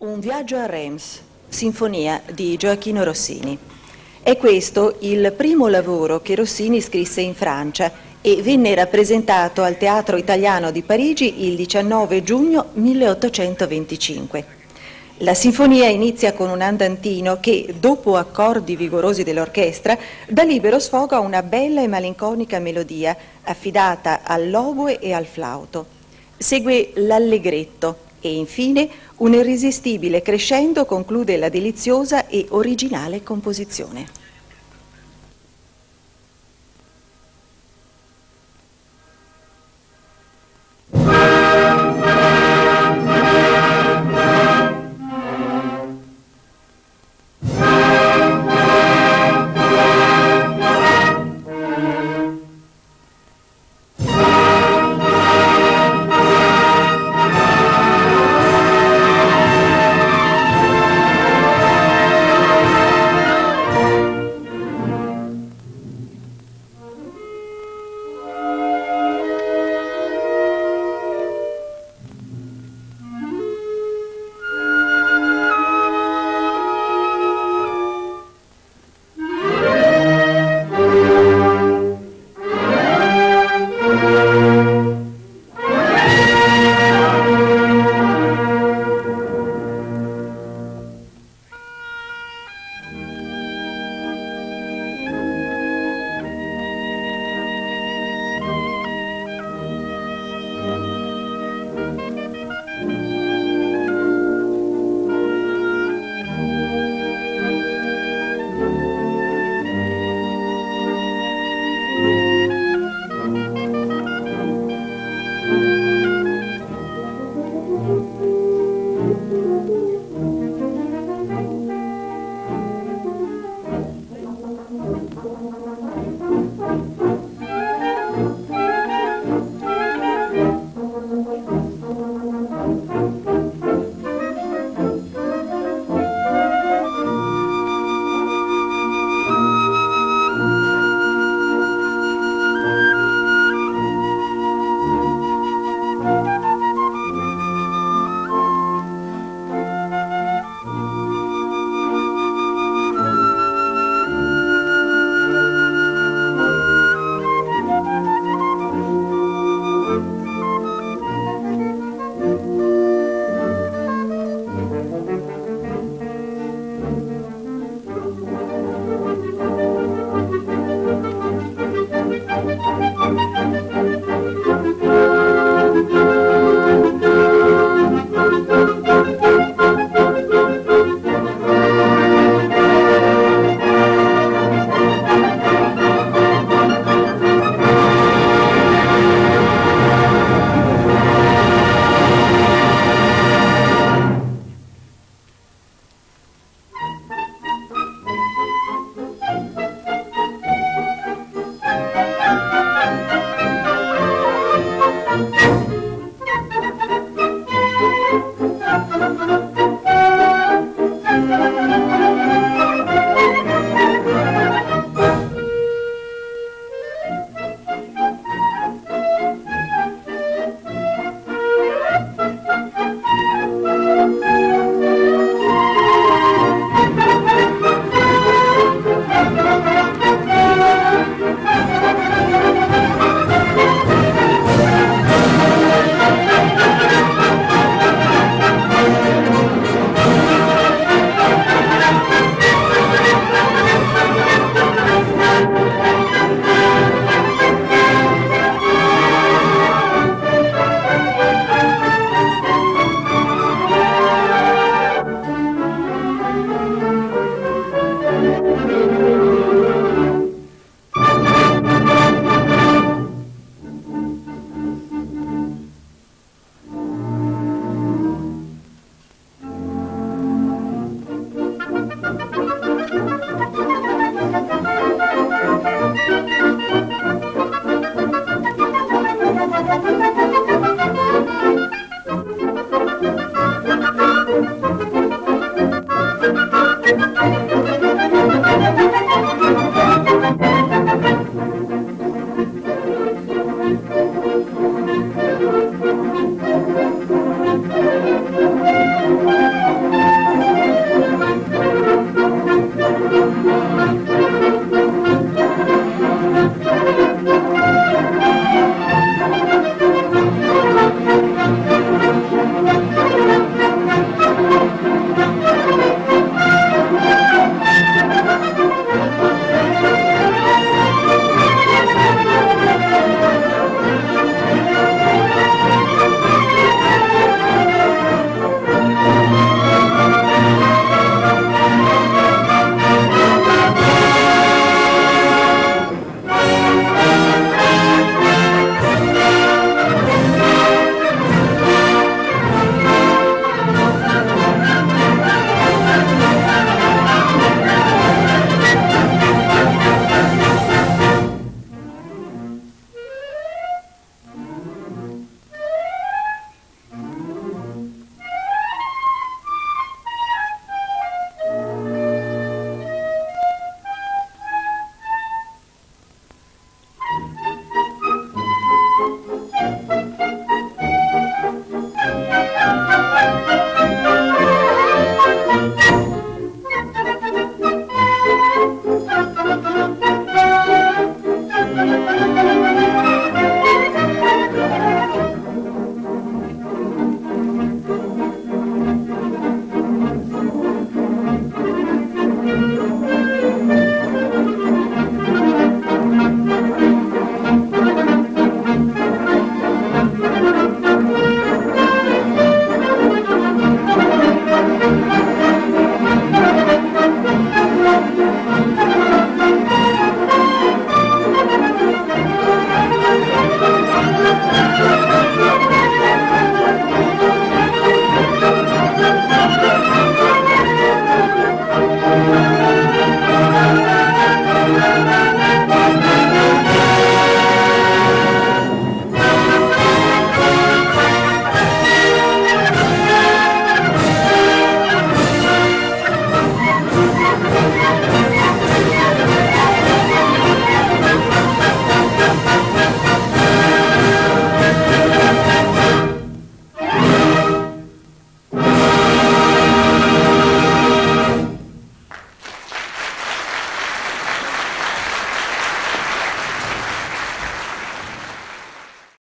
Un viaggio a Reims, sinfonia di Gioacchino Rossini. È questo il primo lavoro che Rossini scrisse in Francia e venne rappresentato al Teatro Italiano di Parigi il 19 giugno 1825. La sinfonia inizia con un andantino che, dopo accordi vigorosi dell'orchestra, dà libero sfogo a una bella e malinconica melodia affidata all'oboe e al flauto. Segue l'allegretto e infine un irresistibile crescendo conclude la deliziosa e originale composizione.